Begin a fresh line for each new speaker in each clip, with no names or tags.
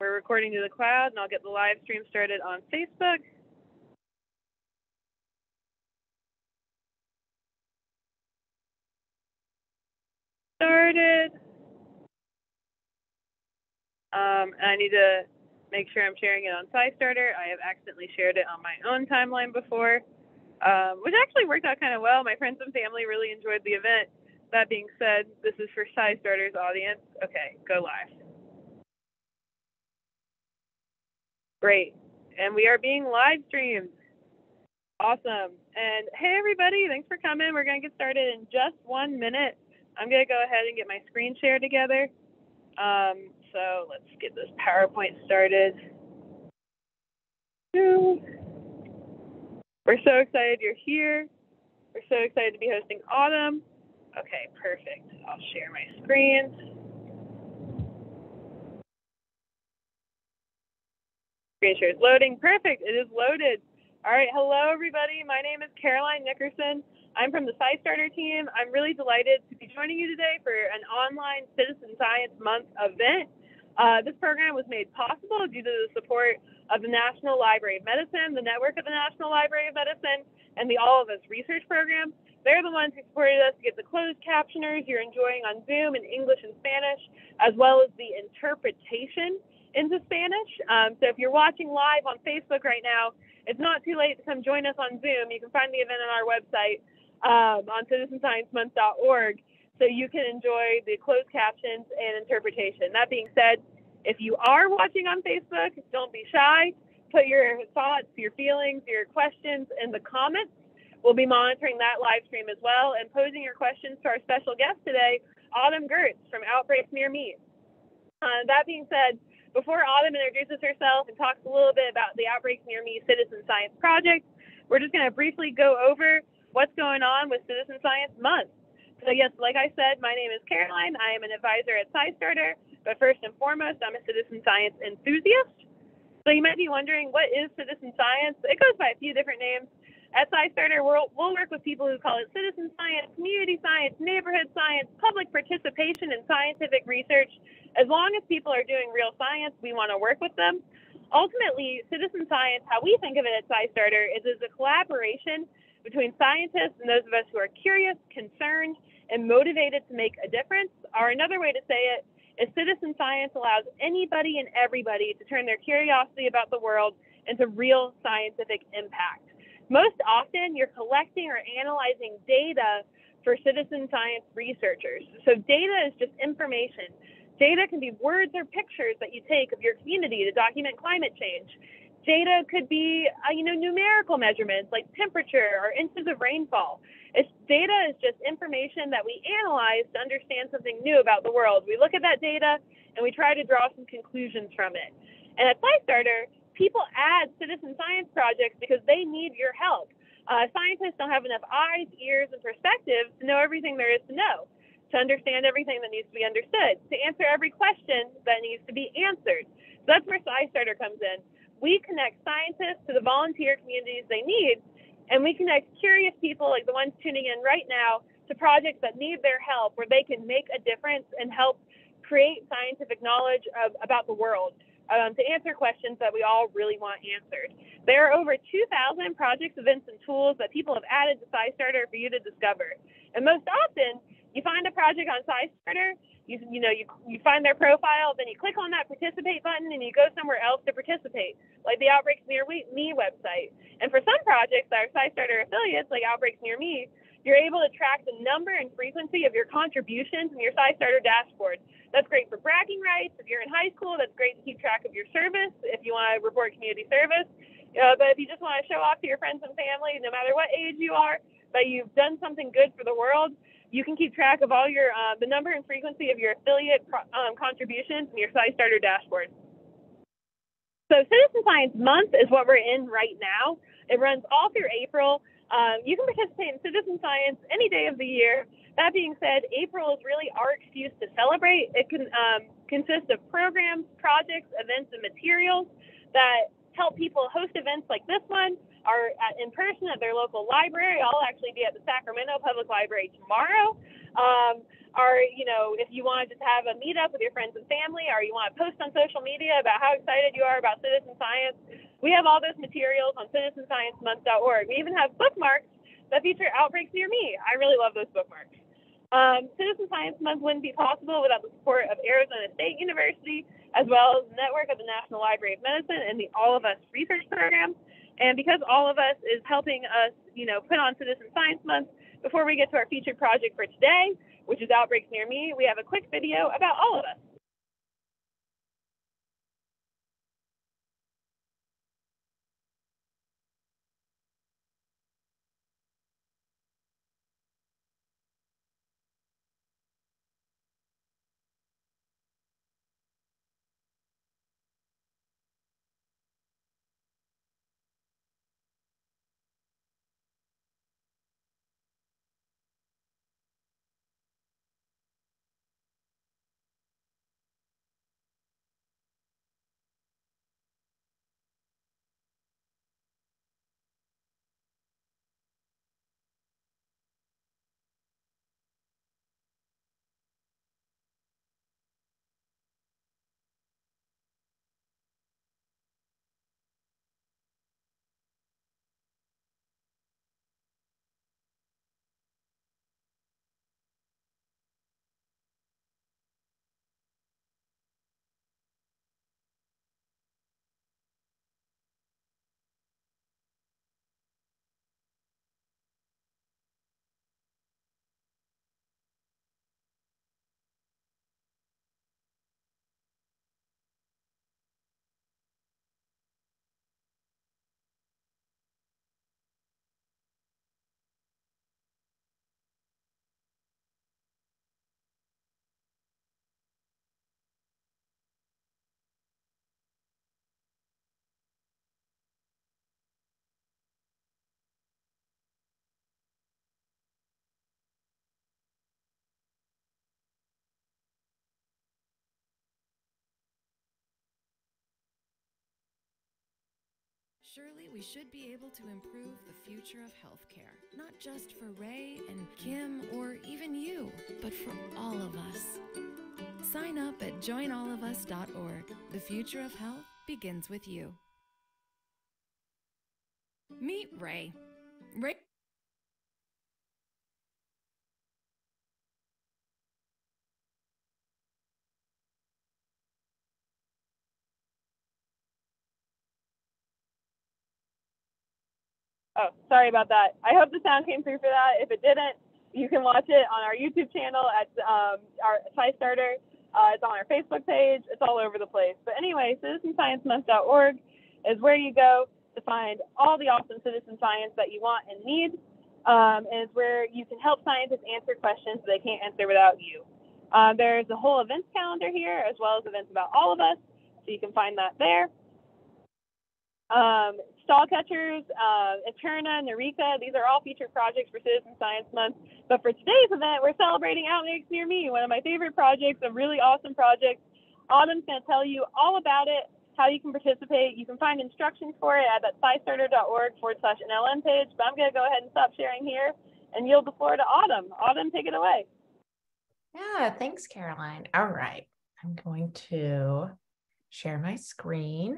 We're recording to the cloud, and I'll get the live stream started on Facebook. Started. Um, I need to make sure I'm sharing it on SciStarter. I have accidentally shared it on my own timeline before, um, which actually worked out kind of well. My friends and family really enjoyed the event. That being said, this is for SciStarter's audience. Okay, go live. Great. And we are being live streamed. Awesome. And hey, everybody, thanks for coming. We're going to get started in just one minute. I'm going to go ahead and get my screen share together. Um, so let's get this PowerPoint started. We're so excited you're here. We're so excited to be hosting Autumn. Okay, perfect. I'll share my screen. Screen share is loading. Perfect. It is loaded. All right. Hello, everybody. My name is Caroline Nickerson. I'm from the SciStarter team. I'm really delighted to be joining you today for an online Citizen Science Month event. Uh, this program was made possible due to the support of the National Library of Medicine, the network of the National Library of Medicine, and the All of Us Research Program. They're the ones who supported us to get the closed captioners you're enjoying on Zoom in English and Spanish, as well as the interpretation into Spanish. Um, so if you're watching live on Facebook right now, it's not too late to come join us on Zoom. You can find the event on our website um, on citizensciencemonth.org so you can enjoy the closed captions and interpretation. That being said, if you are watching on Facebook, don't be shy. Put your thoughts, your feelings, your questions in the comments. We'll be monitoring that live stream as well and posing your questions to our special guest today, Autumn Gertz from Outbreaks Near Me. Uh, that being said, before Autumn introduces herself and talks a little bit about the Outbreaks Near Me Citizen Science Project, we're just going to briefly go over what's going on with Citizen Science Month. So yes, like I said, my name is Caroline. I am an advisor at SciStarter, but first and foremost, I'm a citizen science enthusiast. So you might be wondering, what is citizen science? It goes by a few different names. At SciStarter, we'll, we'll work with people who call it citizen science, community science, neighborhood science, public participation in scientific research. As long as people are doing real science, we want to work with them. Ultimately, citizen science, how we think of it at SciStarter, is as a collaboration between scientists and those of us who are curious, concerned, and motivated to make a difference. Or another way to say it is citizen science allows anybody and everybody to turn their curiosity about the world into real scientific impact. Most often, you're collecting or analyzing data for citizen science researchers. So, data is just information. Data can be words or pictures that you take of your community to document climate change. Data could be, uh, you know, numerical measurements like temperature or inches of rainfall. It's, data is just information that we analyze to understand something new about the world. We look at that data and we try to draw some conclusions from it. And at SciStarter, people add citizen science projects because they need your help. Uh, scientists don't have enough eyes, ears, and perspectives to know everything there is to know, to understand everything that needs to be understood, to answer every question that needs to be answered. So that's where SciStarter comes in we connect scientists to the volunteer communities they need, and we connect curious people like the ones tuning in right now to projects that need their help where they can make a difference and help create scientific knowledge of, about the world um, to answer questions that we all really want answered. There are over 2,000 projects, events, and tools that people have added to SciStarter for you to discover. And most often, you find a project on SciStarter you you know you you find their profile, then you click on that participate button, and you go somewhere else to participate, like the Outbreaks Near Me website. And for some projects that are SciStarter affiliates, like Outbreaks Near Me, you're able to track the number and frequency of your contributions in your SciStarter dashboard. That's great for bragging rights. If you're in high school, that's great to keep track of your service. If you want to report community service, uh, but if you just want to show off to your friends and family, no matter what age you are, that you've done something good for the world, you can keep track of all your uh, the number and frequency of your affiliate um, contributions in your SciStarter dashboard. So Citizen Science Month is what we're in right now. It runs all through April. Um, you can participate in citizen science any day of the year. That being said, April is really our excuse to celebrate. It can um, consist of programs, projects, events, and materials that help people host events like this one, are in person at their local library. I'll actually be at the Sacramento Public Library tomorrow. Um, or you know, if you want to just have a meetup with your friends and family, or you want to post on social media about how excited you are about citizen science, we have all those materials on citizensciencemonth.org. We even have bookmarks that feature outbreaks near me. I really love those bookmarks. Um, Citizen Science Month wouldn't be possible without the support of Arizona State University, as well as the network of the National Library of Medicine and the All of Us research program. And because All of Us is helping us, you know, put on Citizen Science Month, before we get to our featured project for today, which is Outbreaks Near Me, we have a quick video about All of Us.
Surely we should be able to improve the future of healthcare, not just for Ray and Kim or even you, but for all of us. Sign up at joinallofus.org. The future of health begins with you. Meet Ray. Ray.
Oh, sorry about that. I hope the sound came through for that. If it didn't, you can watch it on our YouTube channel at um, our SciStarter. Uh, it's on our Facebook page. It's all over the place. But anyway, citizensciencemonth.org is where you go to find all the awesome citizen science that you want and need. Um, and it's where you can help scientists answer questions they can't answer without you. Uh, there's a whole events calendar here, as well as events about all of us, so you can find that there. Um, stall catchers, uh, Eterna, Narika, these are all featured projects for Citizen Science Month. But for today's event, we're celebrating Outbreaks Near Me, one of my favorite projects, a really awesome project. Autumn's going to tell you all about it, how you can participate. You can find instructions for it at that scistarter.org forward slash NLM page. But I'm going to go ahead and stop sharing here and yield the floor to Autumn. Autumn, take it away.
Yeah, thanks, Caroline. All right, I'm going to share my screen.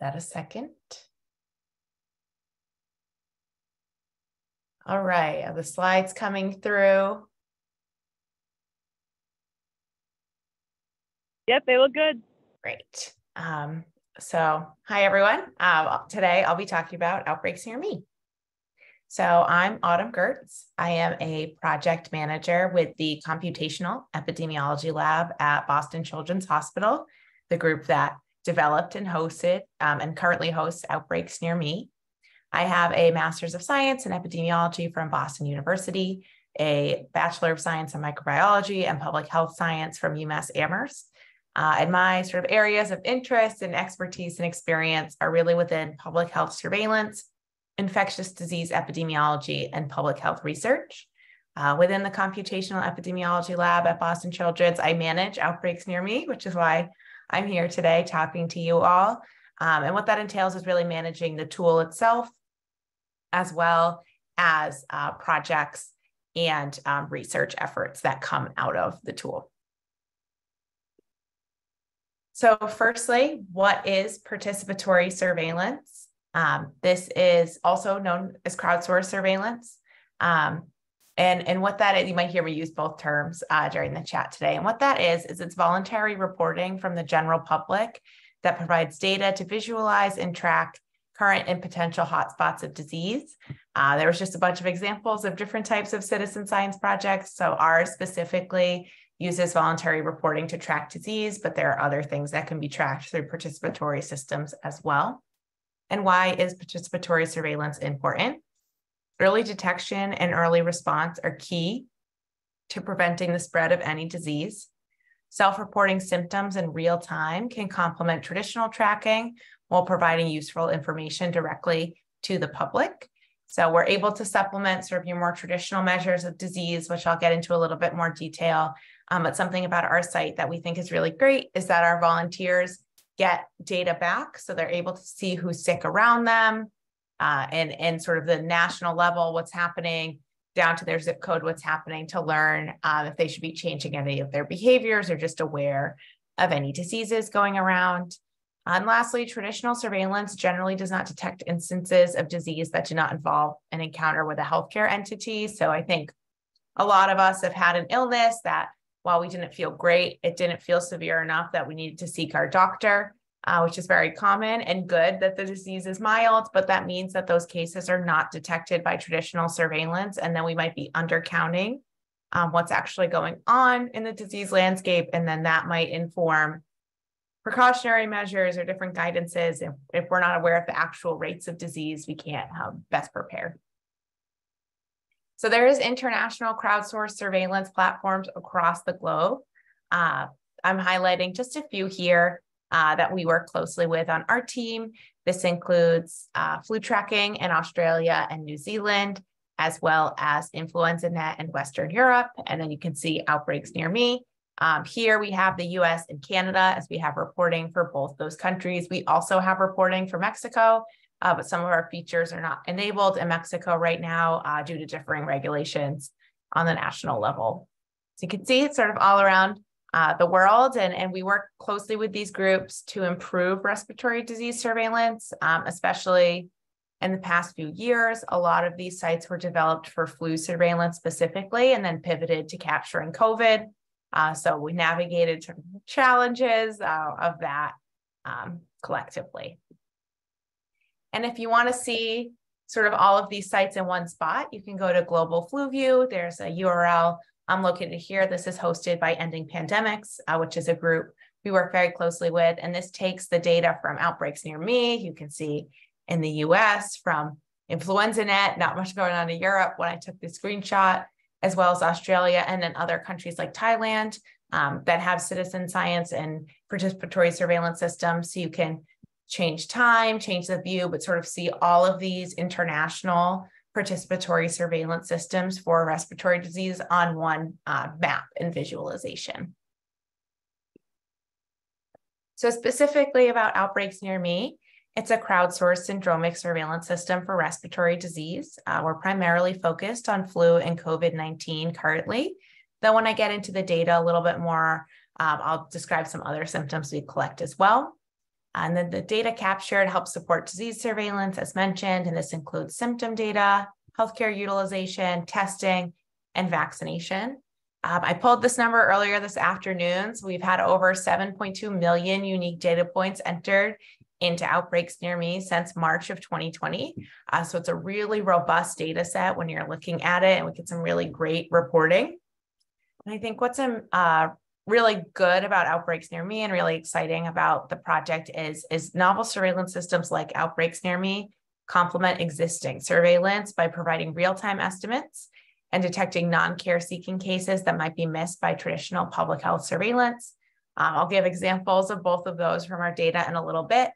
That a second. All right, are the slides coming through?
Yep, they look good.
Great. Um, so, hi everyone. Uh, today I'll be talking about outbreaks near me. So, I'm Autumn Gertz. I am a project manager with the Computational Epidemiology Lab at Boston Children's Hospital, the group that developed and hosted um, and currently hosts outbreaks near me. I have a master's of science in epidemiology from Boston University, a bachelor of science in microbiology and public health science from UMass Amherst. Uh, and my sort of areas of interest and expertise and experience are really within public health surveillance, infectious disease epidemiology, and public health research. Uh, within the computational epidemiology lab at Boston Children's, I manage outbreaks near me, which is why I'm here today talking to you all. Um, and what that entails is really managing the tool itself, as well as uh, projects and um, research efforts that come out of the tool. So firstly, what is participatory surveillance? Um, this is also known as crowdsourced surveillance. Um, and, and what that is, you might hear me use both terms uh, during the chat today. And what that is, is it's voluntary reporting from the general public that provides data to visualize and track current and potential hotspots of disease. Uh, there was just a bunch of examples of different types of citizen science projects. So ours specifically uses voluntary reporting to track disease, but there are other things that can be tracked through participatory systems as well. And why is participatory surveillance important? Early detection and early response are key to preventing the spread of any disease. Self reporting symptoms in real time can complement traditional tracking while providing useful information directly to the public. So, we're able to supplement sort of your more traditional measures of disease, which I'll get into a little bit more detail um, but something about our site that we think is really great is that our volunteers get data back. So they're able to see who's sick around them uh, and, and sort of the national level, what's happening down to their zip code, what's happening to learn uh, if they should be changing any of their behaviors or just aware of any diseases going around. And lastly, traditional surveillance generally does not detect instances of disease that do not involve an encounter with a healthcare entity. So I think a lot of us have had an illness that while we didn't feel great, it didn't feel severe enough that we needed to seek our doctor, uh, which is very common and good that the disease is mild, but that means that those cases are not detected by traditional surveillance. And then we might be undercounting um, what's actually going on in the disease landscape. And then that might inform precautionary measures or different guidances. If, if we're not aware of the actual rates of disease, we can't um, best prepare. So there is international crowdsourced surveillance platforms across the globe. Uh, I'm highlighting just a few here uh, that we work closely with on our team. This includes uh, flu tracking in Australia and New Zealand, as well as influenza net in Western Europe. And then you can see outbreaks near me. Um, here we have the US and Canada as we have reporting for both those countries. We also have reporting for Mexico uh, but some of our features are not enabled in Mexico right now uh, due to differing regulations on the national level. So you can see it's sort of all around uh, the world, and, and we work closely with these groups to improve respiratory disease surveillance, um, especially in the past few years. A lot of these sites were developed for flu surveillance specifically and then pivoted to capturing COVID. Uh, so we navigated challenges uh, of that um, collectively. And if you want to see sort of all of these sites in one spot, you can go to Global Flu View. There's a URL I'm located here. This is hosted by Ending Pandemics, uh, which is a group we work very closely with. And this takes the data from outbreaks near me. You can see in the US from influenza net, not much going on in Europe when I took the screenshot, as well as Australia and then other countries like Thailand um, that have citizen science and participatory surveillance systems. So you can change time, change the view, but sort of see all of these international participatory surveillance systems for respiratory disease on one uh, map and visualization. So specifically about outbreaks near me, it's a crowdsourced syndromic surveillance system for respiratory disease. Uh, we're primarily focused on flu and COVID-19 currently. Though when I get into the data a little bit more, um, I'll describe some other symptoms we collect as well. And then the data captured helps support disease surveillance, as mentioned, and this includes symptom data, healthcare utilization, testing, and vaccination. Um, I pulled this number earlier this afternoon. So we've had over 7.2 million unique data points entered into outbreaks near me since March of 2020. Uh, so it's a really robust data set when you're looking at it, and we get some really great reporting. And I think what's um, uh, really good about outbreaks near me and really exciting about the project is is novel surveillance systems like outbreaks near me complement existing surveillance by providing real-time estimates and detecting non-care seeking cases that might be missed by traditional public health surveillance. Uh, i'll give examples of both of those from our data in a little bit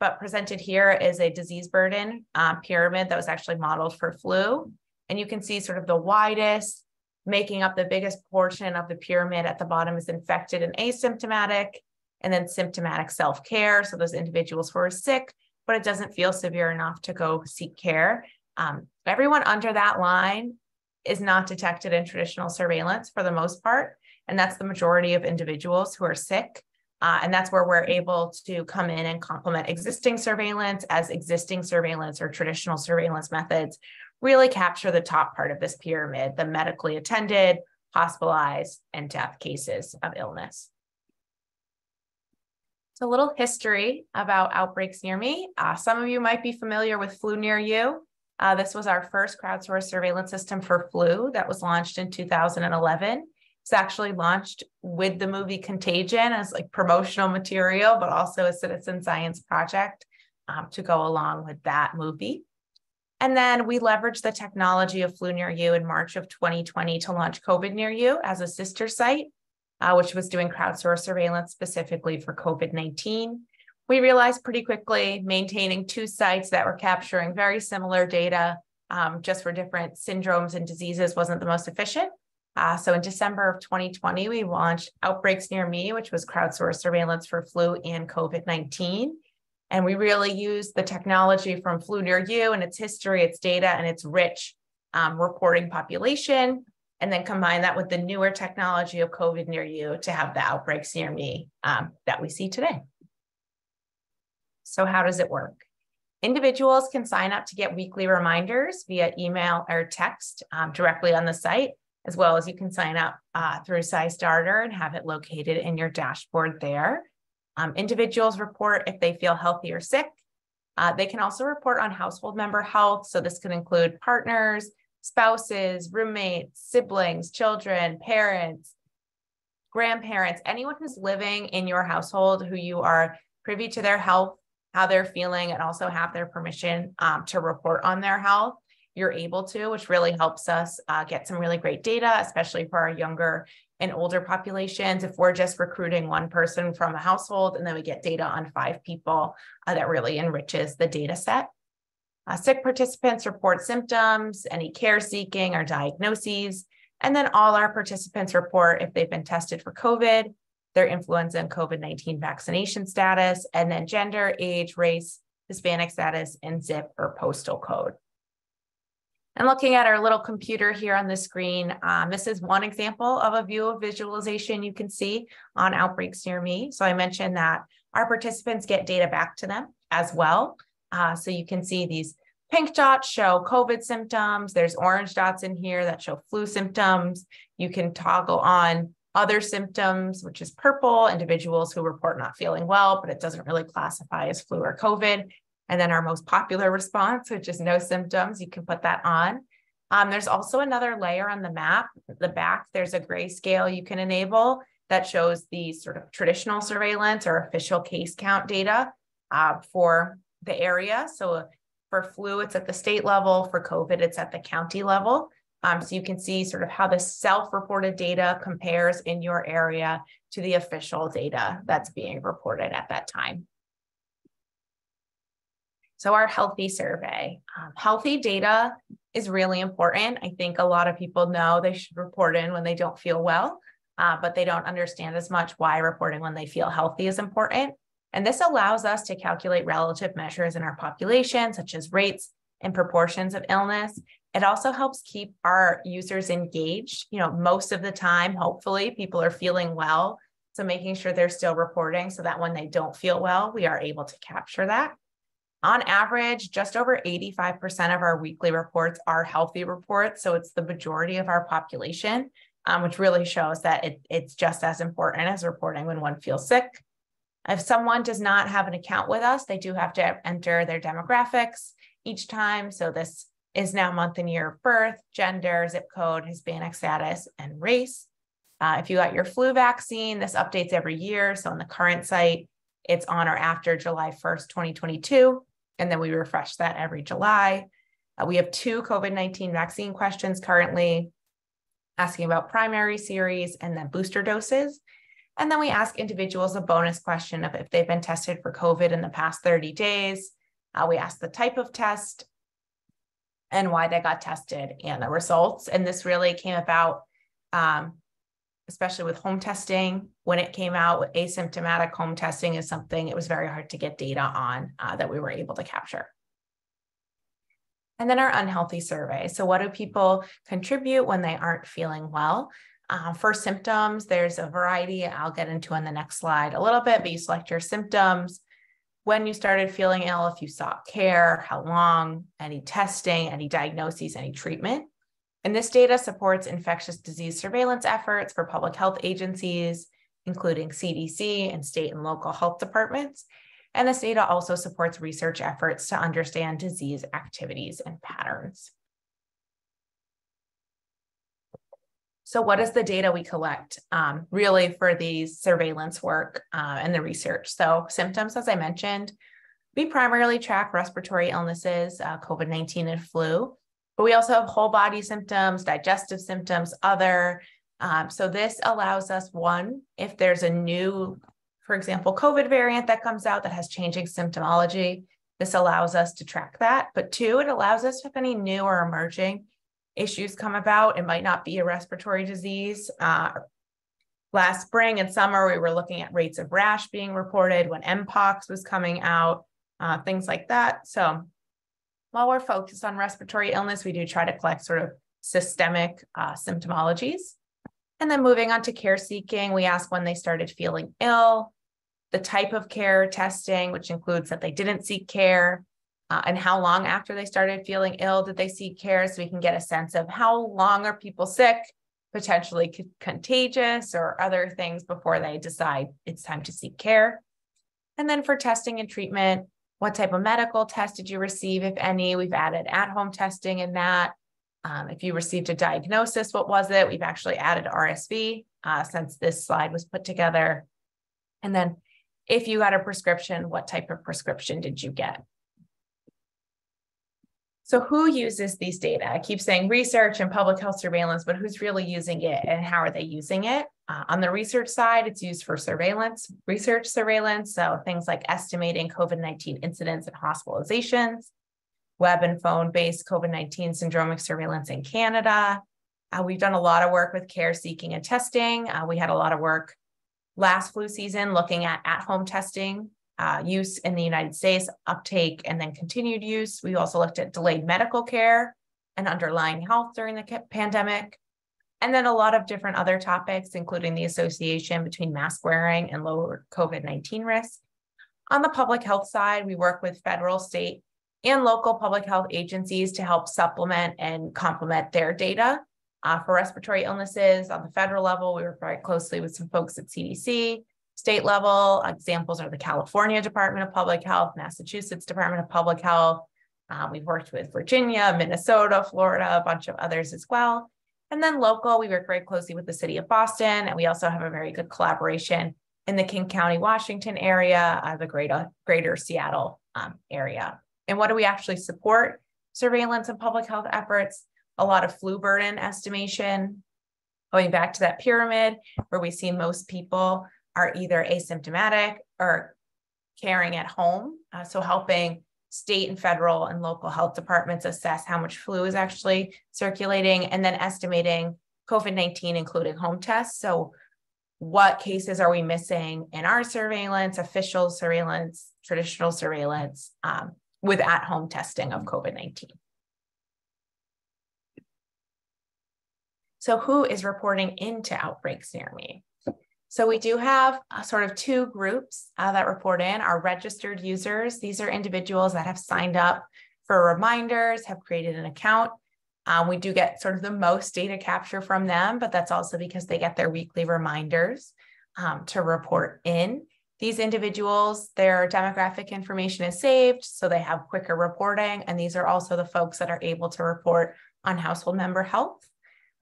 but presented here is a disease burden uh, pyramid that was actually modeled for flu. And you can see sort of the widest making up the biggest portion of the pyramid at the bottom is infected and asymptomatic. and then symptomatic self care. So those individuals who are sick, but it doesn't feel severe enough to go seek care. Um, everyone under that line is not detected in traditional surveillance for the most part. And that's the majority of individuals who are sick. Uh, and that's where we're able to come in and complement existing surveillance as existing surveillance or traditional surveillance methods really capture the top part of this pyramid, the medically attended, hospitalized, and death cases of illness. So a little history about outbreaks near me. Uh, some of you might be familiar with Flu Near You. Uh, this was our first crowdsourced surveillance system for flu that was launched in 2011. It's actually launched with the movie Contagion as like promotional material, but also a citizen science project um, to go along with that movie. And then we leveraged the technology of Flu Near You in March of 2020 to launch COVID Near You as a sister site, uh, which was doing crowdsourced surveillance specifically for COVID 19. We realized pretty quickly maintaining two sites that were capturing very similar data um, just for different syndromes and diseases wasn't the most efficient. Uh, so in December of 2020, we launched Outbreaks Near Me, which was crowdsourced surveillance for flu and COVID 19. And we really use the technology from Flu Near You and its history, its data, and its rich um, reporting population, and then combine that with the newer technology of COVID Near You to have the outbreaks near me um, that we see today. So, how does it work? Individuals can sign up to get weekly reminders via email or text um, directly on the site, as well as you can sign up uh, through SciStarter and have it located in your dashboard there. Um, individuals report if they feel healthy or sick. Uh, they can also report on household member health. So this can include partners, spouses, roommates, siblings, children, parents, grandparents, anyone who's living in your household who you are privy to their health, how they're feeling, and also have their permission um, to report on their health. You're able to, which really helps us uh, get some really great data, especially for our younger in older populations, if we're just recruiting one person from a household and then we get data on five people, uh, that really enriches the data set. Uh, sick participants report symptoms, any care seeking or diagnoses, and then all our participants report if they've been tested for COVID, their influenza and COVID 19 vaccination status, and then gender, age, race, Hispanic status, and zip or postal code. And looking at our little computer here on the screen, um, this is one example of a view of visualization you can see on outbreaks near me. So I mentioned that our participants get data back to them as well. Uh, so you can see these pink dots show COVID symptoms. There's orange dots in here that show flu symptoms. You can toggle on other symptoms, which is purple, individuals who report not feeling well, but it doesn't really classify as flu or COVID. And then our most popular response, which is no symptoms, you can put that on. Um, there's also another layer on the map. The back, there's a grayscale you can enable that shows the sort of traditional surveillance or official case count data uh, for the area. So for flu, it's at the state level. For COVID, it's at the county level. Um, so you can see sort of how the self-reported data compares in your area to the official data that's being reported at that time. So, our healthy survey. Um, healthy data is really important. I think a lot of people know they should report in when they don't feel well, uh, but they don't understand as much why reporting when they feel healthy is important. And this allows us to calculate relative measures in our population, such as rates and proportions of illness. It also helps keep our users engaged. You know, most of the time, hopefully, people are feeling well. So, making sure they're still reporting so that when they don't feel well, we are able to capture that. On average, just over 85% of our weekly reports are healthy reports. So it's the majority of our population, um, which really shows that it, it's just as important as reporting when one feels sick. If someone does not have an account with us, they do have to enter their demographics each time. So this is now month and year of birth, gender, zip code, Hispanic status, and race. Uh, if you got your flu vaccine, this updates every year. So on the current site, it's on or after July 1st, 2022 and then we refresh that every July. Uh, we have two COVID 19 vaccine questions currently asking about primary series and then booster doses. And then we ask individuals a bonus question of if they've been tested for COVID in the past 30 days. Uh, we ask the type of test and why they got tested and the results. And this really came about um, especially with home testing. When it came out with asymptomatic home testing is something it was very hard to get data on uh, that we were able to capture. And then our unhealthy survey. So, what do people contribute when they aren't feeling well? Uh, for symptoms, there's a variety I'll get into on the next slide a little bit, but you select your symptoms, when you started feeling ill, if you sought care, how long, any testing, any diagnoses, any treatment. And this data supports infectious disease surveillance efforts for public health agencies, including CDC and state and local health departments, and this data also supports research efforts to understand disease activities and patterns. So what is the data we collect um, really for these surveillance work uh, and the research? So symptoms, as I mentioned, we primarily track respiratory illnesses, uh, COVID-19 and flu, but we also have whole body symptoms, digestive symptoms, other. Um, so this allows us one, if there's a new for example, COVID variant that comes out that has changing symptomology. This allows us to track that. But two, it allows us if any new or emerging issues come about, it might not be a respiratory disease. Uh, last spring and summer, we were looking at rates of rash being reported when Mpox was coming out, uh, things like that. So while we're focused on respiratory illness, we do try to collect sort of systemic uh, symptomologies. And then moving on to care seeking, we ask when they started feeling ill, the type of care testing, which includes that they didn't seek care, uh, and how long after they started feeling ill did they seek care, so we can get a sense of how long are people sick, potentially c- contagious, or other things before they decide it's time to seek care. And then for testing and treatment, what type of medical test did you receive, if any? We've added at home testing in that. Um, if you received a diagnosis, what was it? We've actually added RSV uh, since this slide was put together. And then if you got a prescription, what type of prescription did you get? So who uses these data? I keep saying research and public health surveillance, but who's really using it and how are they using it? Uh, on the research side, it's used for surveillance, research surveillance. So things like estimating COVID-19 incidence and hospitalizations, web and phone based COVID-19 syndromic surveillance in Canada. Uh, we've done a lot of work with care seeking and testing. Uh, we had a lot of work last flu season looking at at-home testing uh, use in the United States, uptake, and then continued use. We also looked at delayed medical care and underlying health during the pandemic. And then a lot of different other topics, including the association between mask wearing and lower COVID 19 risk. On the public health side, we work with federal, state, and local public health agencies to help supplement and complement their data uh, for respiratory illnesses on the federal level, we work very closely with some folks at CDC. State level examples are the California Department of Public Health, Massachusetts Department of Public Health. Uh, we've worked with Virginia, Minnesota, Florida, a bunch of others as well. And then local, we work very closely with the city of Boston, and we also have a very good collaboration in the King County, Washington area, uh, the greater, greater Seattle um, area. And what do we actually support? Surveillance and public health efforts a lot of flu burden estimation. Going back to that pyramid where we see most people are either asymptomatic or caring at home. Uh, so helping state and federal and local health departments assess how much flu is actually circulating and then estimating COVID 19, including home tests. So, what cases are we missing in our surveillance, official surveillance, traditional surveillance um, with at home testing of COVID 19? So who is reporting into outbreaks near me? So we do have uh, sort of two groups uh, that report in our registered users. These are individuals that have signed up for reminders, have created an account. Um, we do get sort of the most data capture from them, but that's also because they get their weekly reminders um, to report in. These individuals, their demographic information is saved, so they have quicker reporting. And these are also the folks that are able to report on household member health.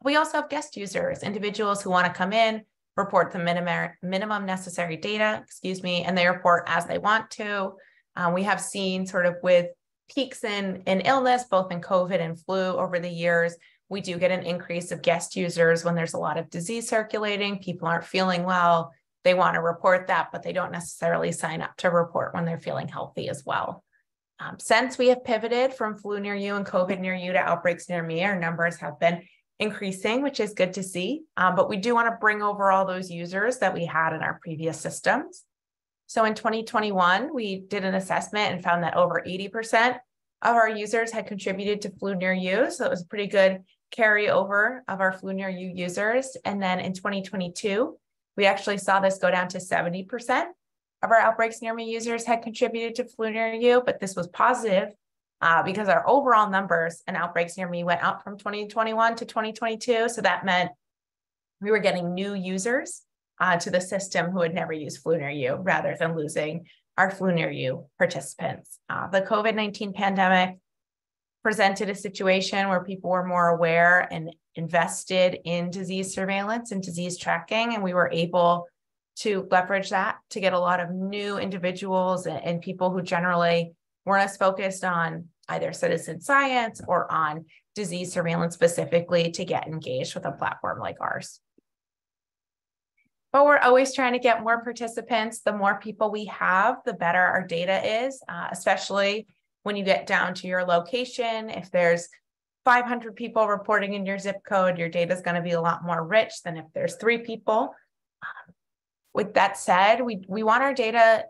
We also have guest users, individuals who want to come in, report the minimum, minimum necessary data, excuse me, and they report as they want to. Um, we have seen sort of with peaks in, in illness, both in COVID and flu over the years, we do get an increase of guest users when there's a lot of disease circulating, people aren't feeling well, they want to report that, but they don't necessarily sign up to report when they're feeling healthy as well. Um, since we have pivoted from flu near you and COVID near you to outbreaks near me, our numbers have been increasing, which is good to see. Um, but we do want to bring over all those users that we had in our previous systems. So in 2021, we did an assessment and found that over 80% of our users had contributed to Flu Near You. So it was a pretty good carryover of our Flu Near You users. And then in 2022, we actually saw this go down to 70% of our outbreaks near me users had contributed to Flu Near You, but this was positive uh, because our overall numbers and outbreaks near me went up from 2021 to 2022. So that meant we were getting new users uh, to the system who had never used Flu Near You rather than losing our Flu Near You participants. Uh, the COVID 19 pandemic presented a situation where people were more aware and invested in disease surveillance and disease tracking, and we were able to leverage that to get a lot of new individuals and, and people who generally weren't as focused on either citizen science or on disease surveillance specifically to get engaged with a platform like ours. But we're always trying to get more participants. The more people we have, the better our data is, uh, especially when you get down to your location. If there's 500 people reporting in your zip code, your data is going to be a lot more rich than if there's three people. Um, with that said, we, we want our data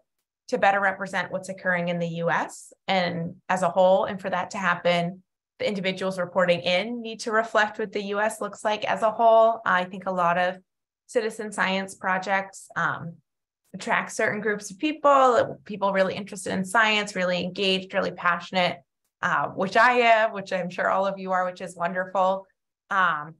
to better represent what's occurring in the US and as a whole. And for that to happen, the individuals reporting in need to reflect what the US looks like as a whole. I think a lot of citizen science projects um, attract certain groups of people, people really interested in science, really engaged, really passionate, uh, which I am, which I'm sure all of you are, which is wonderful. Um,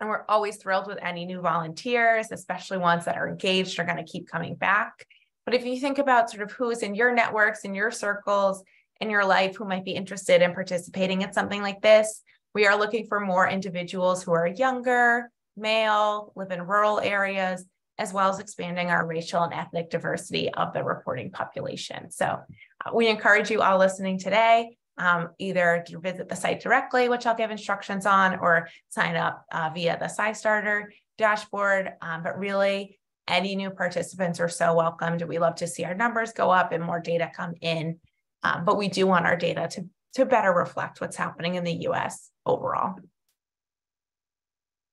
and we're always thrilled with any new volunteers, especially ones that are engaged, are going to keep coming back. But if you think about sort of who's in your networks, in your circles, in your life who might be interested in participating in something like this, we are looking for more individuals who are younger, male, live in rural areas, as well as expanding our racial and ethnic diversity of the reporting population. So uh, we encourage you all listening today um, either to visit the site directly, which I'll give instructions on, or sign up uh, via the SciStarter dashboard. Um, but really, any new participants are so welcomed. We love to see our numbers go up and more data come in. Um, but we do want our data to, to better reflect what's happening in the US overall.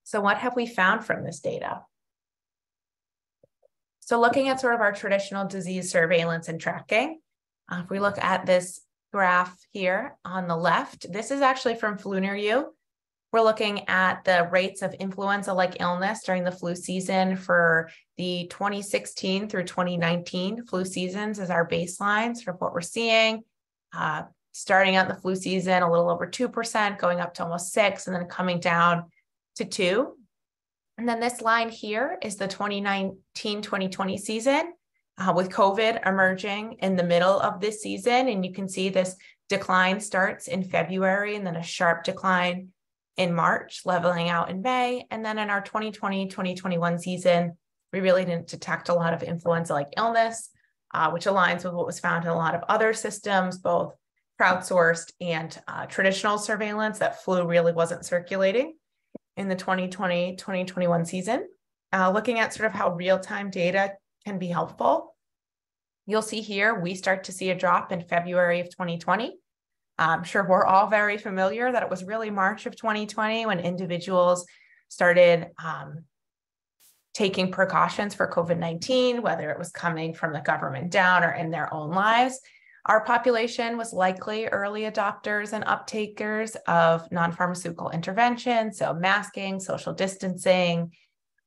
So what have we found from this data? So looking at sort of our traditional disease surveillance and tracking, uh, if we look at this graph here on the left, this is actually from Flu Near You. We're looking at the rates of influenza-like illness during the flu season for the 2016 through 2019 flu seasons as our baseline, of what we're seeing. Uh, starting out the flu season, a little over 2%, going up to almost six, and then coming down to two. And then this line here is the 2019-2020 season uh, with COVID emerging in the middle of this season. And you can see this decline starts in February and then a sharp decline in March, leveling out in May. And then in our 2020 2021 season, we really didn't detect a lot of influenza like illness, uh, which aligns with what was found in a lot of other systems, both crowdsourced and uh, traditional surveillance, that flu really wasn't circulating in the 2020 2021 season. Uh, looking at sort of how real time data can be helpful. You'll see here, we start to see a drop in February of 2020 I'm sure we're all very familiar that it was really March of 2020 when individuals started um, taking precautions for COVID 19, whether it was coming from the government down or in their own lives. Our population was likely early adopters and uptakers of non pharmaceutical interventions, so masking, social distancing,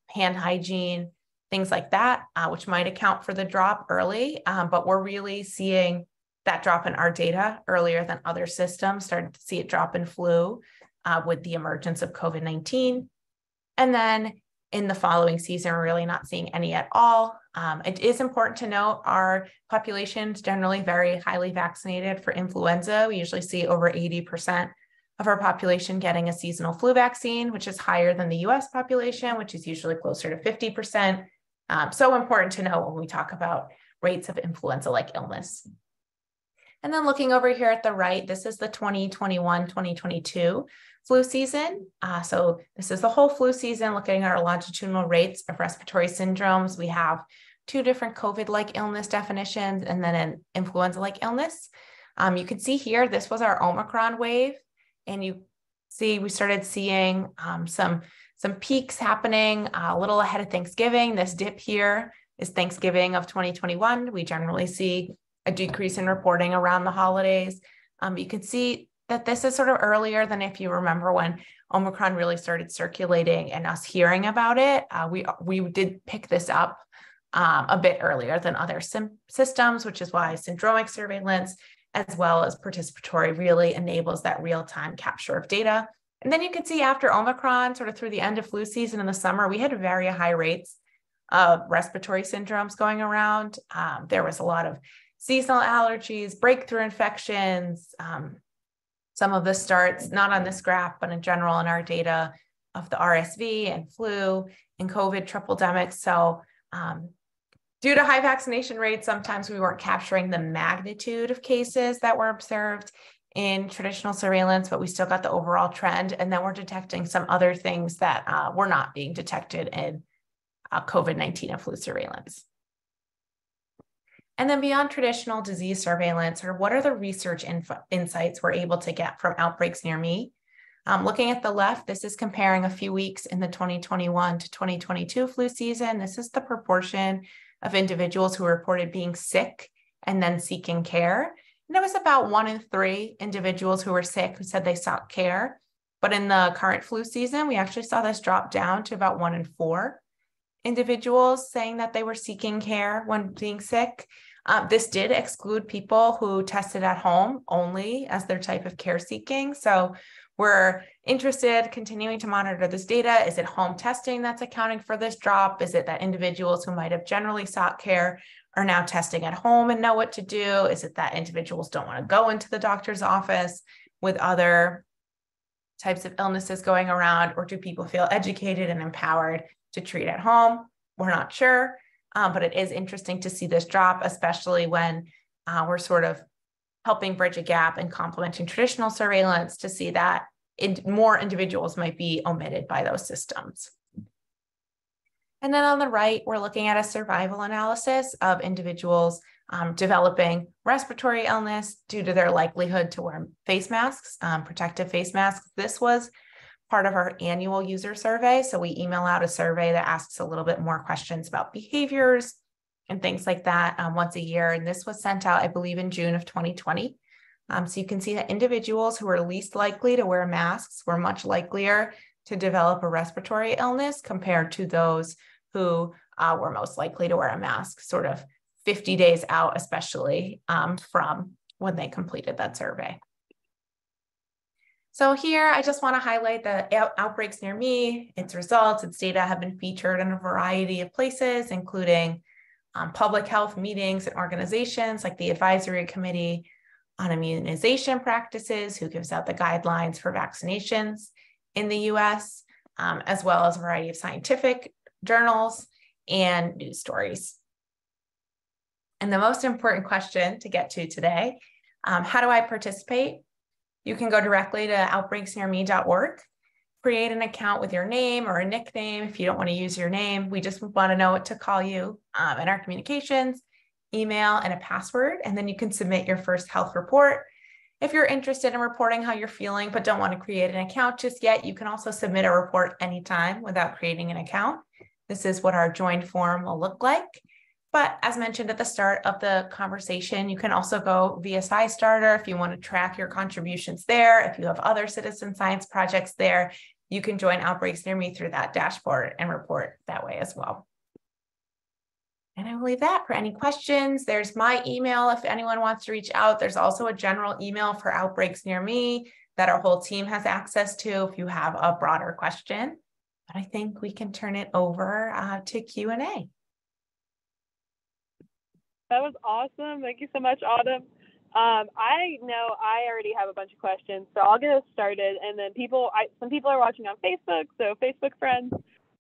hand hygiene, things like that, uh, which might account for the drop early. Um, but we're really seeing that drop in our data earlier than other systems, started to see it drop in flu uh, with the emergence of COVID 19. And then in the following season, we're really not seeing any at all. Um, it is important to note our population is generally very highly vaccinated for influenza. We usually see over 80% of our population getting a seasonal flu vaccine, which is higher than the US population, which is usually closer to 50%. Um, so important to know when we talk about rates of influenza like illness. And then looking over here at the right, this is the 2021-2022 flu season. Uh, so this is the whole flu season, looking at our longitudinal rates of respiratory syndromes. We have two different COVID-like illness definitions and then an influenza-like illness. Um, you can see here, this was our Omicron wave, and you see we started seeing um, some some peaks happening uh, a little ahead of Thanksgiving. This dip here is Thanksgiving of 2021. We generally see a decrease in reporting around the holidays. Um, you can see that this is sort of earlier than if you remember when Omicron really started circulating and us hearing about it. Uh, we we did pick this up um, a bit earlier than other sim- systems, which is why syndromic surveillance as well as participatory really enables that real time capture of data. And then you can see after Omicron, sort of through the end of flu season in the summer, we had very high rates of respiratory syndromes going around. Um, there was a lot of seasonal allergies, breakthrough infections. Um, some of this starts not on this graph, but in general in our data of the RSV and flu and COVID triple demics. So um, Due to high vaccination rates, sometimes we weren't capturing the magnitude of cases that were observed in traditional surveillance, but we still got the overall trend. And then we're detecting some other things that uh, were not being detected in uh, COVID 19 and flu surveillance. And then beyond traditional disease surveillance, or what are the research insights we're able to get from outbreaks near me? Um, looking at the left, this is comparing a few weeks in the 2021 to 2022 flu season. This is the proportion of individuals who reported being sick and then seeking care. And it was about one in three individuals who were sick who said they sought care. But in the current flu season, we actually saw this drop down to about one in four individuals saying that they were seeking care when being sick. Um, this did exclude people who tested at home only as their type of care seeking. So we're interested continuing to monitor this data. Is it home testing that's accounting for this drop? Is it that individuals who might have generally sought care are now testing at home and know what to do? Is it that individuals don't want to go into the doctor's office with other types of illnesses going around? Or do people feel educated and empowered to treat at home? We're not sure, um, but it is interesting to see this drop, especially when uh, we're sort of helping bridge a gap and complementing traditional surveillance to see that in, more individuals might be omitted by those systems. And then on the right, we're looking at a survival analysis of individuals um, developing respiratory illness due to their likelihood to wear face masks, um, protective face masks. This was part of our annual user survey. So we email out a survey that asks a little bit more questions about behaviors, and things like that um, once a year. And this was sent out, I believe, in June of 2020. Um, so you can see that individuals who are least likely to wear masks were much likelier to develop a respiratory illness compared to those who uh, were most likely to wear a mask, sort of 50 days out, especially um, from when they completed that survey. So here, I just want to highlight the out outbreaks near me, its results, its data have been featured in a variety of places, including um, public health meetings and organizations like the Advisory Committee on Immunization Practices, who gives out the guidelines for vaccinations in the US, um, as well as a variety of scientific journals and news stories. And the most important question to get to today um, how do I participate? You can go directly to outbreaksnearme.org create an account with your name or a nickname if you don't want to use your name. We just want to know what to call you um, in our communications, email, and a password. And then you can submit your first health report. If you're interested in reporting how you're feeling but don't want to create an account just yet, you can also submit a report anytime without creating an account. This is what our joined form will look like. But as mentioned at the start of the conversation, you can also go via SciStarter if you want to track your contributions there. If you have other citizen science projects there, you can join Outbreaks Near Me through that dashboard and report that way as well. And I will leave that for any questions. There's my email if anyone wants to reach out. There's also a general email for Outbreaks Near Me that our whole team has access to if you have a broader question. But I think we can turn it over uh, to Q&A.
That was awesome. Thank you so much, Autumn. Um, I know I already have a bunch of questions, so I'll get us started. And then people, I, some people are watching on Facebook, so Facebook friends,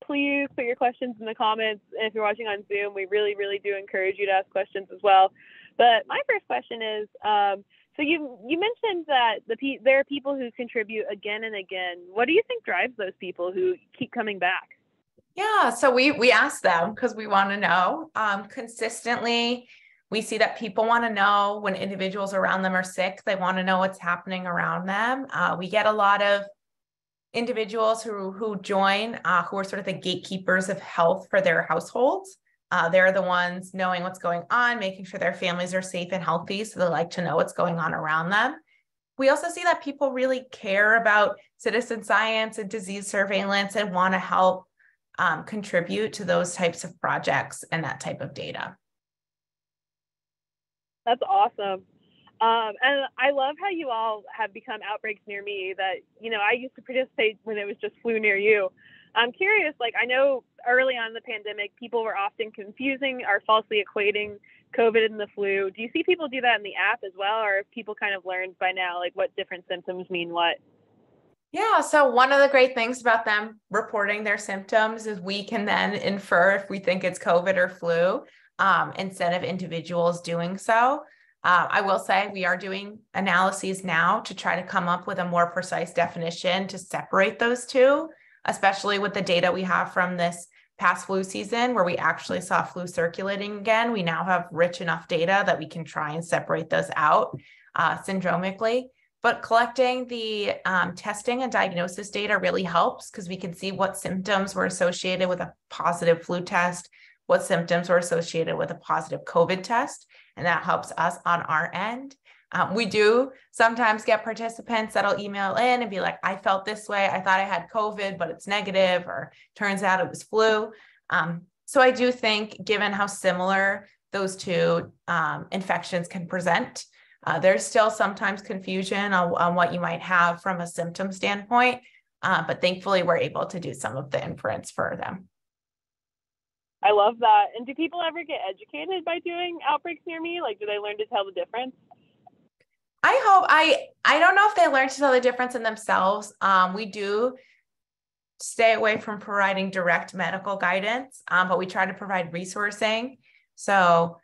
please put your questions in the comments. And if you're watching on Zoom, we really, really do encourage you to ask questions as well. But my first question is, um, so you you mentioned that the there are people who contribute again and again. What do you think drives those people who keep coming back?
Yeah, so we we ask them because we want to know um, consistently we see that people want to know when individuals around them are sick they want to know what's happening around them uh, we get a lot of individuals who who join uh, who are sort of the gatekeepers of health for their households. Uh, they're the ones knowing what's going on, making sure their families are safe and healthy. So they like to know what's going on around them. We also see that people really care about citizen science and disease surveillance and want to help um, contribute to those types of projects and that type of data.
That's awesome. Um, and I love how you all have become outbreaks near me that, you know, I used to participate when it was just flu near you. I'm curious, like, I know early on in the pandemic, people were often confusing or falsely equating COVID and the flu. Do you see people do that in the app as well, or have people kind of learned by now, like, what different symptoms mean what?
Yeah. So, one of the great things about them reporting their symptoms is we can then infer if we think it's COVID or flu um, instead of individuals doing so. Uh, I will say we are doing analyses now to try to come up with a more precise definition to separate those two, especially with the data we have from this past flu season where we actually saw flu circulating again. We now have rich enough data that we can try and separate those out uh, syndromically. But collecting the um, testing and diagnosis data really helps because we can see what symptoms were associated with a positive flu test, what symptoms were associated with a positive COVID test and that helps us on our end. Um, we do sometimes get participants that'll email in and be like, I felt this way. I thought I had COVID, but it's negative, or turns out it was flu. Um, so I do think, given how similar those two um, infections can present, uh, there's still sometimes confusion on, on, what you might have from a symptom standpoint. Uh, but thankfully, we're able to do some of the inference for them.
I love that. And do people ever get educated by doing outbreaks near me? Like, do they learn to tell the difference?
I hope I I don't know if they learn to tell the difference in themselves. Um, we do stay away from providing direct medical guidance, um, but we try to provide resourcing. So,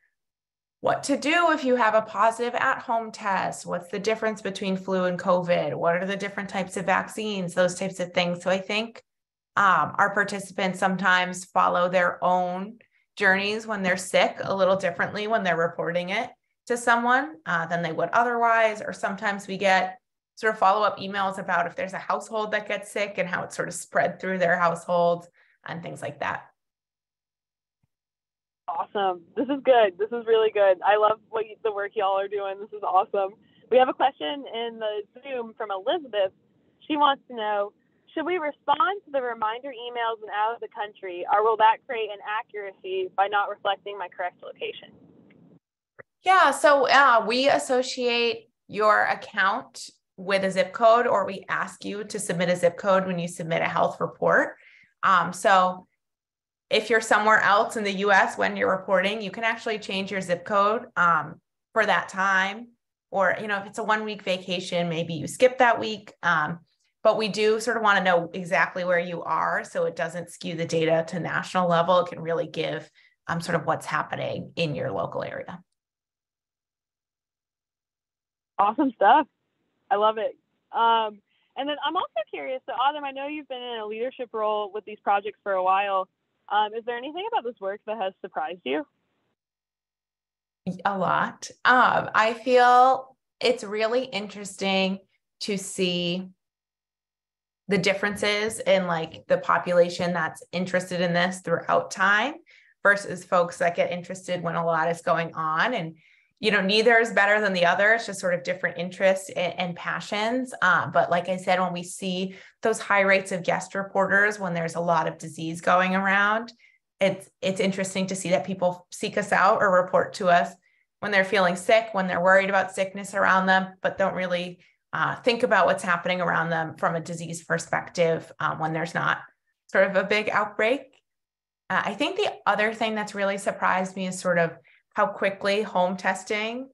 what to do if you have a positive at-home test? What's the difference between flu and COVID? What are the different types of vaccines? Those types of things. So I think um, our participants sometimes follow their own journeys when they're sick a little differently when they're reporting it to someone uh, than they would otherwise. Or sometimes we get sort of follow up emails about if there's a household that gets sick and how it's sort of spread through their household and things like that.
Awesome. This is good. This is really good. I love what you, the work y'all are doing. This is awesome. We have a question in the Zoom from Elizabeth. She wants to know should we respond to the reminder emails and out of the country, or will that create an accuracy by not reflecting my correct location?
Yeah, so uh, we associate your account with a zip code, or we ask you to submit a zip code when you submit a health report. Um, so if you're somewhere else in the US when you're reporting, you can actually change your zip code um, for that time. Or, you know, if it's a one week vacation, maybe you skip that week. Um, but we do sort of want to know exactly where you are so it doesn't skew the data to national level. It can really give um, sort of what's happening in your local area.
Awesome stuff. I love it. Um, and then I'm also curious. So, Autumn, I know you've been in a leadership role with these projects for a while. Um, is there anything about this work that has surprised you?
A lot. Um, I feel it's really interesting to see the differences in like the population that's interested in this throughout time versus folks that get interested when a lot is going on. And you know neither is better than the other. It's just sort of different interests and, and passions. Um, but like i said when we see those high rates of guest reporters when there's a lot of disease going around it's it's interesting to see that people seek us out or report to us when they're feeling sick when they're worried about sickness around them but don't really uh, think about what's happening around them from a disease perspective um, when there's not sort of a big outbreak. Uh, I think the other thing that's really surprised me is sort of how quickly home testing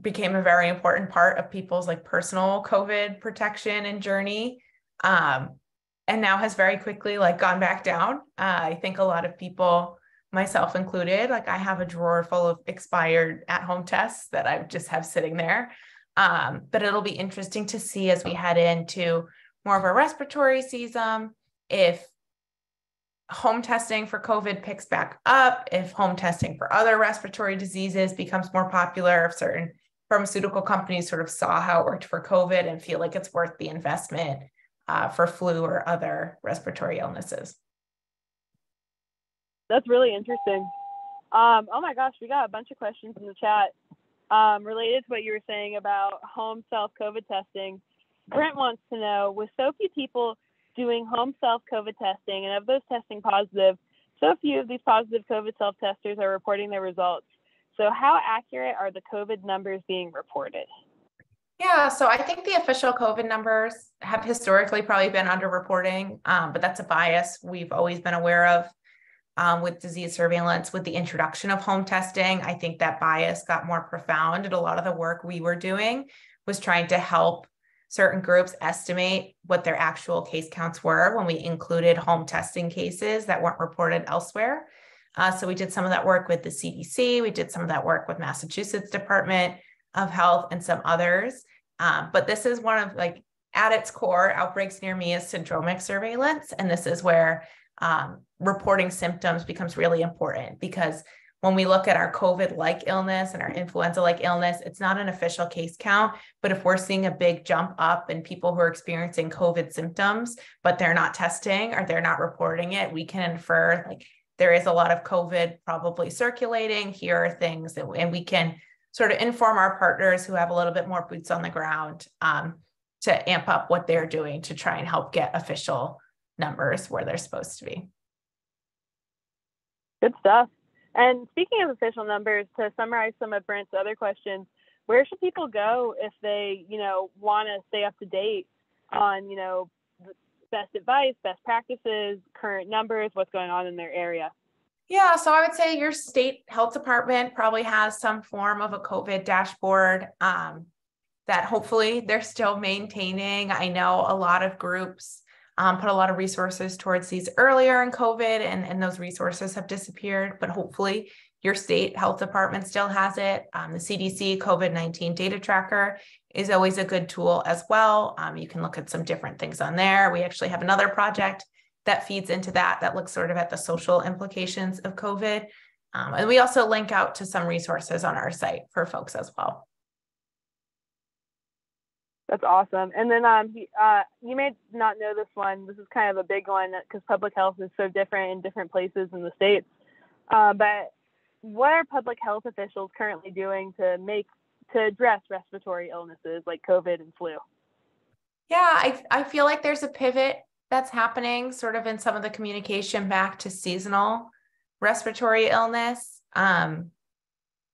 became a very important part of people's like personal COVID protection and journey. Um, and now has very quickly like gone back down. Uh, I think a lot of people, myself included, like I have a drawer full of expired at home tests that I just have sitting there. Um, but it'll be interesting to see as we head into more of a respiratory season if home testing for COVID picks back up, if home testing for other respiratory diseases becomes more popular, if certain pharmaceutical companies sort of saw how it worked for COVID and feel like it's worth the investment uh, for flu or other respiratory illnesses.
That's really interesting. Um, oh my gosh, we got a bunch of questions in the chat um, related to what you were saying about home self COVID testing. Brent wants to know with so few people doing home self COVID testing and of those testing positive, so few of these positive COVID self testers are reporting their results. So, how accurate are the COVID numbers being reported?
Yeah, so I think the official COVID numbers have historically probably been underreporting, um, but that's a bias we've always been aware of um, with disease surveillance. With the introduction of home testing, I think that bias got more profound, and a lot of the work we were doing was trying to help certain groups estimate what their actual case counts were when we included home testing cases that weren't reported elsewhere. Uh, so we did some of that work with the CDC. We did some of that work with Massachusetts Department of Health and some others. Um, but this is one of like at its core, outbreaks near me is syndromic surveillance, and this is where um, reporting symptoms becomes really important because when we look at our COVID like illness and our influenza like illness, it's not an official case count. But if we're seeing a big jump up in people who are experiencing COVID symptoms, but they're not testing or they're not reporting it, we can infer like there is a lot of COVID probably circulating. Here are things that, and we can sort of inform our partners who have a little bit more boots on the ground um, to amp up what they're doing to try and help get official numbers where they're supposed to be.
Good stuff. And speaking of official numbers, to summarize some of Brent's other questions, where should people go if they, you know, want to stay up to date on, you know, best advice, best practices, current numbers, what's going on in their area?
Yeah, so I would say your state health department probably has some form of a COVID dashboard um, that hopefully they're still maintaining. I know a lot of groups um, put a lot of resources towards these earlier in COVID, and, and those resources have disappeared. But hopefully, your state health department still has it. Um, the CDC COVID 19 data tracker is always a good tool as well. Um, you can look at some different things on there. We actually have another project that feeds into that, that looks sort of at the social implications of COVID. Um, and we also link out to some resources on our site for folks as well.
That's awesome. And then um, he, uh, you may not know this one. This is kind of a big one because public health is so different in different places in the states. Uh, but what are public health officials currently doing to make to address respiratory illnesses like COVID and flu?
Yeah, I I feel like there's a pivot that's happening sort of in some of the communication back to seasonal respiratory illness, um,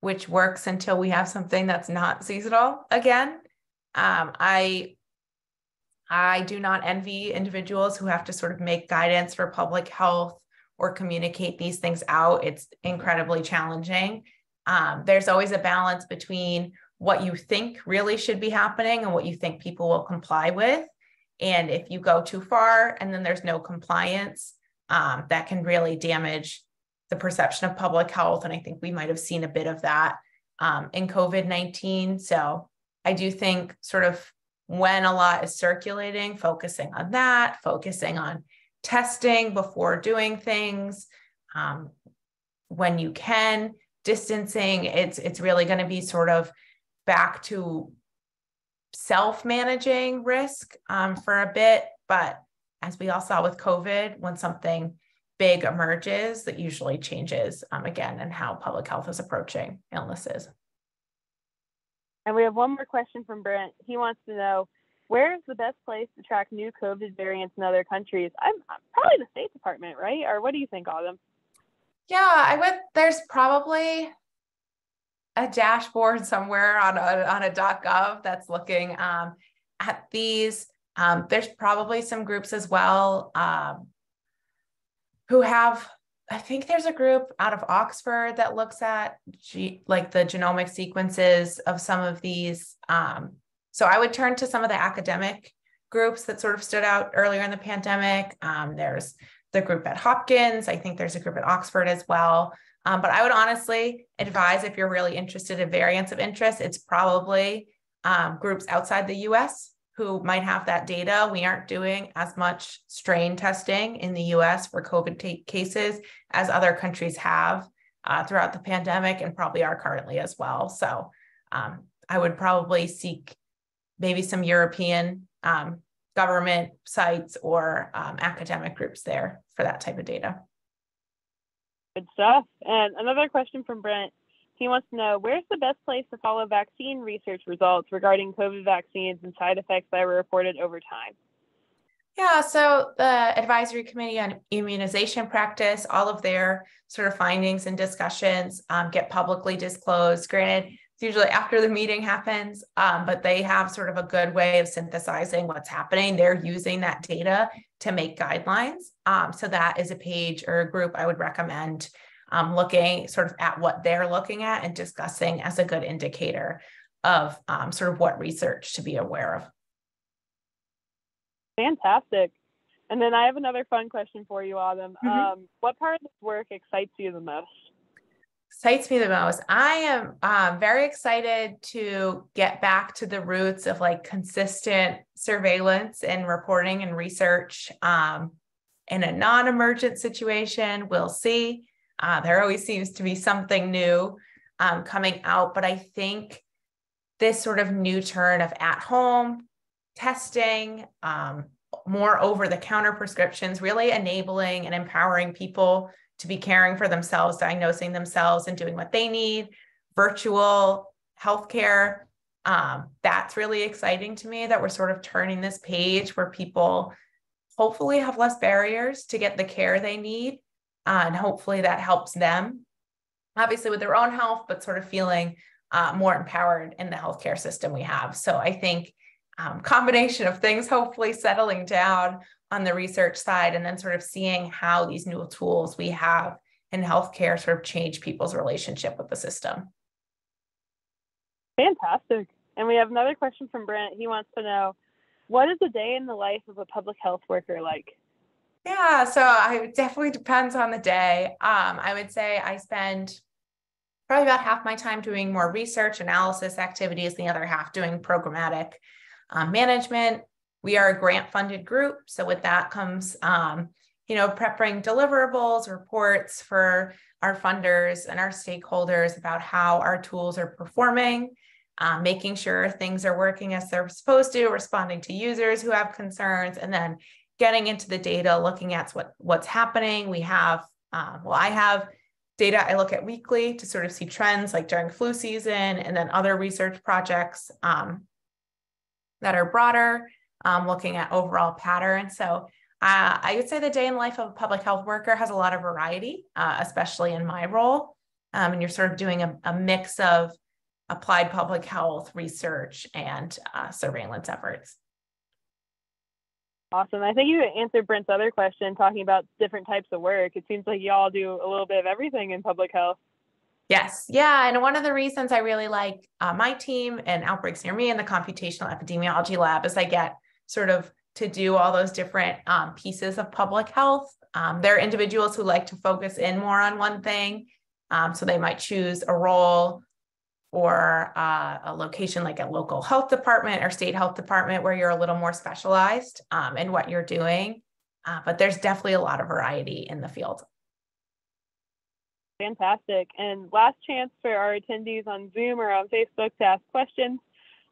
which works until we have something that's not seasonal again. Um, I I do not envy individuals who have to sort of make guidance for public health or communicate these things out. It's incredibly challenging. Um, there's always a balance between what you think really should be happening and what you think people will comply with. And if you go too far and then there's no compliance, um, that can really damage the perception of public health. And I think we might have seen a bit of that um, in COVID 19. So I do think sort of when a lot is circulating, focusing on that, focusing on testing before doing things, um, when you can, distancing, it's it's really going to be sort of back to self-managing risk um, for a bit. But as we all saw with COVID, when something big emerges, that usually changes um, again and how public health is approaching illnesses.
And we have one more question from Brent. He wants to know where is the best place to track new COVID variants in other countries? I'm, probably the State Department, right? Or what do you think, Autumn?
Yeah, I would. There's probably a dashboard somewhere on a, on a .gov that's looking um, at these. Um, there's probably some groups as well um, who have I think there's a group out of Oxford that looks at like the genomic sequences of some of these. Um, so I would turn to some of the academic groups that sort of stood out earlier in the pandemic. Um, there's the group at Hopkins. I think there's a group at Oxford as well. Um, but I would honestly advise if you're really interested in variants of interest, it's probably um, groups outside the US who might have that data. We aren't doing as much strain testing in the US for COVID cases as other countries have uh, throughout the pandemic and probably are currently as well. So um, I would probably seek maybe some European um, government sites or um, academic groups there for that type of data.
Good stuff. And another question from Brent. He wants to know where's the best place to follow vaccine research results regarding COVID vaccines and side effects that were reported over time?
Yeah, so the Advisory Committee on Immunization Practice, all of their sort of findings and discussions um, get publicly disclosed. Granted, it's usually after the meeting happens, um, but they have sort of a good way of synthesizing what's happening. They're using that data to make guidelines. Um, so that is a page or a group I would recommend um, looking sort of at what they're looking at and discussing as a good indicator of um, sort of what research to be aware of.
Fantastic. And then I have another fun question for you, Autumn. Mm-hmm. Um, what part of this work excites you the most?
Excites me the most. I am um, very excited to get back to the roots of like consistent surveillance and reporting and research. Um, in a non emergent situation, we'll see. Uh, there always seems to be something new um, coming out, but I think this sort of new turn of at home testing, um, more over the counter prescriptions, really enabling and empowering people to be caring for themselves, diagnosing themselves, and doing what they need, virtual healthcare. Um, that's really exciting to me that we're sort of turning this page where people hopefully have less barriers to get the care they need. Uh, and hopefully that helps them, obviously, with their own health, but sort of feeling uh, more empowered in the healthcare system we have. So I think um, combination of things hopefully settling down on the research side and then sort of seeing how these new tools we have in healthcare sort of change people's relationship with the system.
Fantastic. And we have another question from Brent. He wants to know what is a day in the life of a public health worker like?
Yeah, so I, it definitely depends on the day. Um, I would say I spend probably about half my time doing more research analysis activities, the other half doing programmatic um, management. We are a grant funded group. So with that comes, um, you know, preparing deliverables, reports for our funders and our stakeholders about how our tools are performing, um, making sure things are working as they're supposed to, responding to users who have concerns, and then getting into the data, looking at what, what's happening. We have, um, well, I have data I look at weekly to sort of see trends like during flu season and then other research projects um, that are broader, um, looking at overall patterns. So uh, I would say the day in life of a public health worker has a lot of variety, uh, especially in my role. Um, and you're sort of doing a, a, mix of applied public health research and uh, surveillance efforts.
Awesome. I think you answered Brent's other question talking about different types of work. It seems like y'all do a little bit of everything in public health.
Yes. Yeah. And one of the reasons I really like uh, my team and Outbreaks Near Me and the Computational Epidemiology Lab is I get sort of to do all those different um, pieces of public health. Um, there are individuals who like to focus in more on one thing. Um, so they might choose a role or uh, a location like a local health department or state health department where you're a little more specialized um, in what you're doing. Uh, but there's definitely a lot of variety in the field.
Fantastic. And last chance for our attendees on Zoom or on Facebook to ask questions.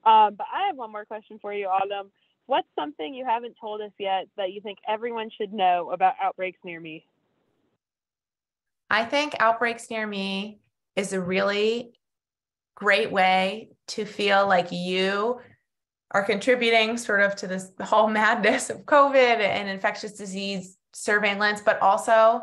Um, but I have one more question for you, Autumn. What's something you haven't told us yet that you think everyone should know about outbreaks near me?
I think outbreaks near me is a really great way to feel like you are contributing sort of to this whole madness of COVID and infectious disease surveillance, but also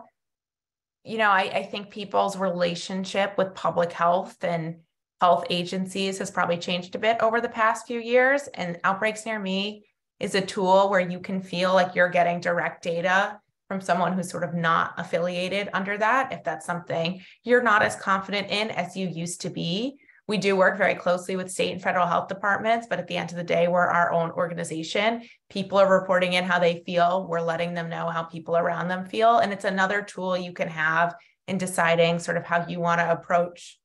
you know, I, I think people's relationship with public health and health agencies has probably changed a bit over the past few years. And Outbreaks Near Me is a tool where you can feel like you're getting direct data from someone who's sort of not affiliated under that, if that's something you're not as confident in as you used to be. We do work very closely with state and federal health departments, but at the end of the day, we're our own organization. People are reporting in how they feel. We're letting them know how people around them feel. And it's another tool you can have in deciding sort of how you want to approach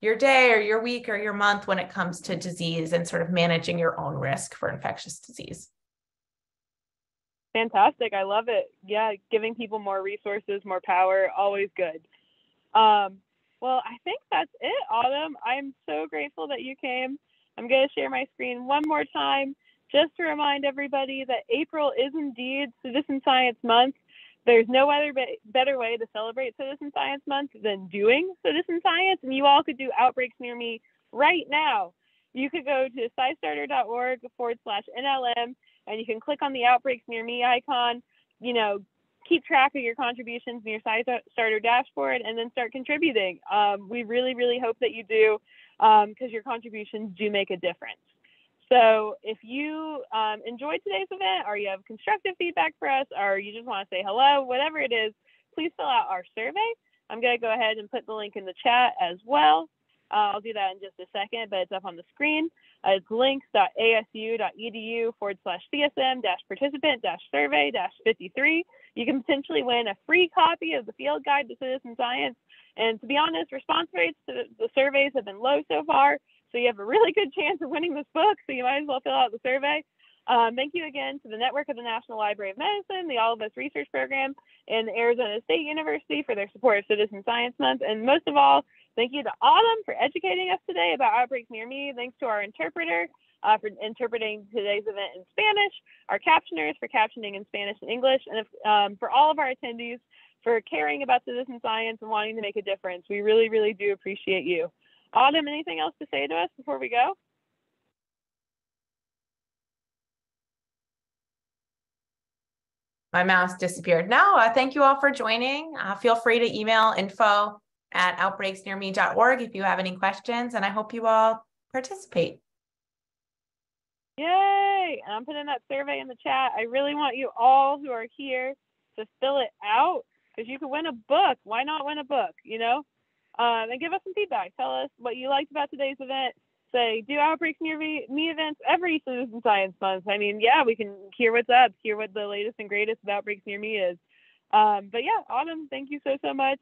your day or your week or your month when it comes to disease and sort of managing your own risk for infectious disease.
Fantastic. I love it. Yeah, giving people more resources, more power, always good. Um, well, I think that's it, Autumn. I'm so grateful that you came. I'm going to share my screen one more time just to remind everybody that April is indeed Citizen Science Month. There's no other be- better way to celebrate Citizen Science Month than doing citizen science, and you all could do outbreaks near me right now. You could go to scistarter.org forward slash NLM and you can click on the outbreaks near me icon. You know, keep track of your contributions in your SciStarter dashboard and then start contributing. Um, we really, really hope that you do because um, your contributions do make a difference. So if you um, enjoyed today's event or you have constructive feedback for us or you just want to say hello, whatever it is, please fill out our survey. I'm going to go ahead and put the link in the chat as well. Uh, I'll do that in just a second, but it's up on the screen. Uh, it's links.asu.edu forward slash CSM dash participant dash survey dash 53. You can potentially win a free copy of the field guide to citizen science. And to be honest, response rates to the surveys have been low so far. So you have a really good chance of winning this book. So you might as well fill out the survey. Um, thank you again to the Network of the National Library of Medicine, the All of Us Research Program, and Arizona State University for their support of Citizen Science Month. And most of all, thank you to Autumn for educating us today about outbreaks near me. Thanks to our interpreter uh, for interpreting today's event in Spanish, our captioners for captioning in Spanish and English, and if, um, for all of our attendees for caring about citizen science and wanting to make a difference. We really, really do appreciate you. Autumn, anything else to say to us before we go?
My mouse disappeared. No, uh, thank you all for joining. Uh, feel free to email info at outbreaksnearme.org if you have any questions, and I hope you all participate.
Yay! And I'm putting that survey in the chat. I really want you all who are here to fill it out because you could win a book. Why not win a book? You know, um, and give us some feedback. Tell us what you liked about today's event. Say, do outbreaks near me, me events every Citizen Science Month. I mean, yeah, we can hear what's up, hear what the latest and greatest of outbreaks near me is. Um, but yeah, Autumn, thank you so so much.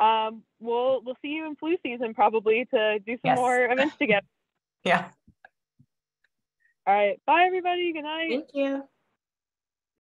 Um, we'll we'll see you in flu season probably to do some yes. more events together.
yeah.
All right. Bye everybody. Good night.
Thank you.